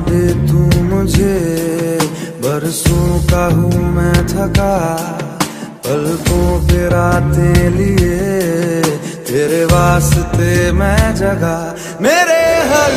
दे तू मुझे। बरसों का हूँ मैं थका। पलकों पे रातें लिए तेरे वास्ते मैं जगा। मेरे हर